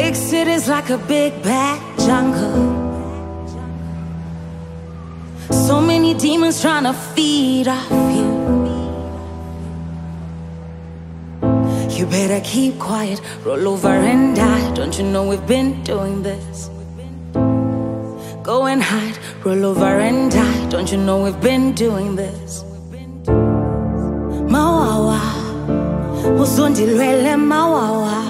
Big city's like a big bad jungle. So many demons trying to feed off you. You better keep quiet, roll over and die. Don't you know we've been doing this? Go and hide, roll over and die. Don't you know we've been doing this? Mawawa, usundilwele mawawa.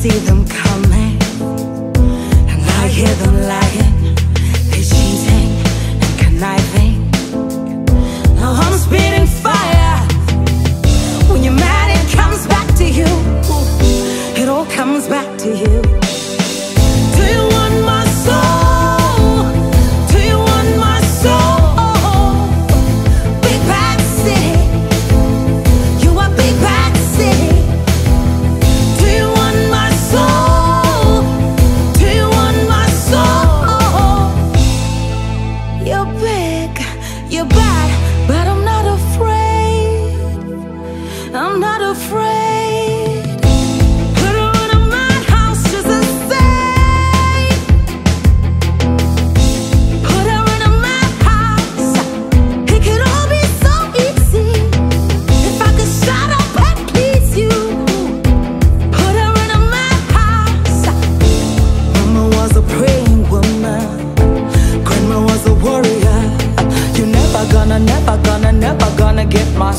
see them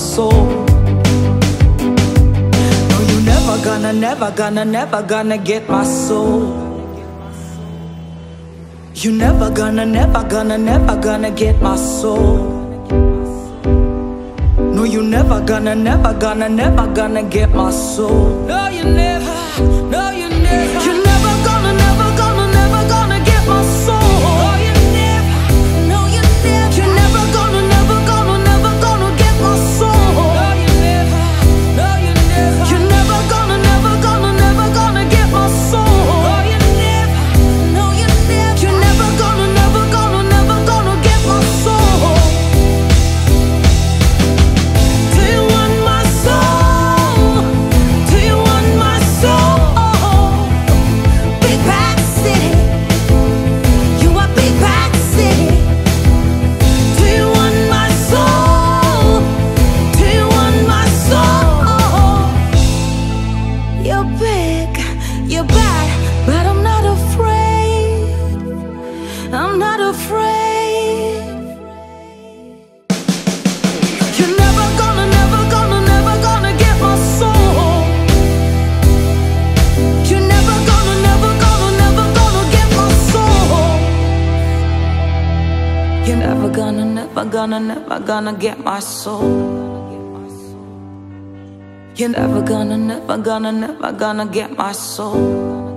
soul. No, you never gonna, never gonna, never gonna get my soul. You never gonna, never gonna, never gonna get my soul. No, you never gonna, never gonna, never gonna get my soul. No, you never, no gonna, never gonna get my soul. You're never gonna, never gonna, never gonna get my soul.